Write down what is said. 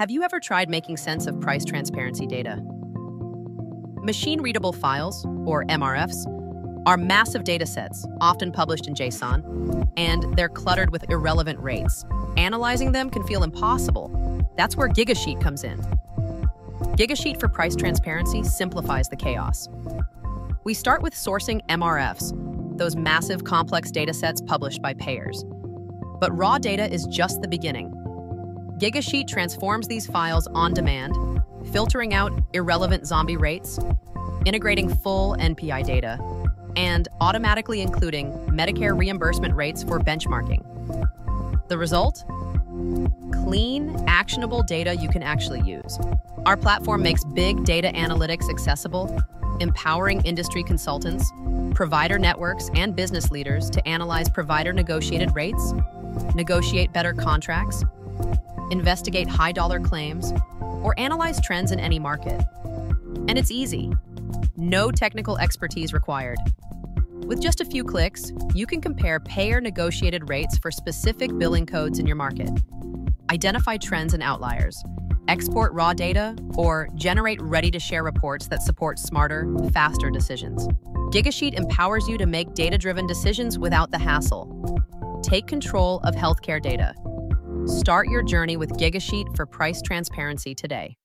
Have you ever tried making sense of price transparency data? Machine readable files, or MRFs, are massive data sets, often published in JSON, and they're cluttered with irrelevant rates. Analyzing them can feel impossible. That's where Gigasheet comes in. Gigasheet for price transparency simplifies the chaos. We start with sourcing MRFs, those massive complex data sets published by payers. But raw data is just the beginning. Gigasheet transforms these files on demand, filtering out irrelevant zombie rates, integrating full NPI data, and automatically including Medicare reimbursement rates for benchmarking. The result? Clean, actionable data you can actually use. Our platform makes big data analytics accessible, empowering industry consultants, provider networks, and business leaders to analyze provider negotiated rates, negotiate better contracts, investigate high dollar claims, or analyze trends in any market. And it's easy. No technical expertise required. With just a few clicks, you can compare payer negotiated rates for specific billing codes in your market, identify trends and outliers, export raw data, or generate ready to share reports that support smarter, faster decisions. Gigasheet empowers you to make data driven decisions without the hassle. Take control of healthcare data Start your journey with Gigasheet for price transparency today.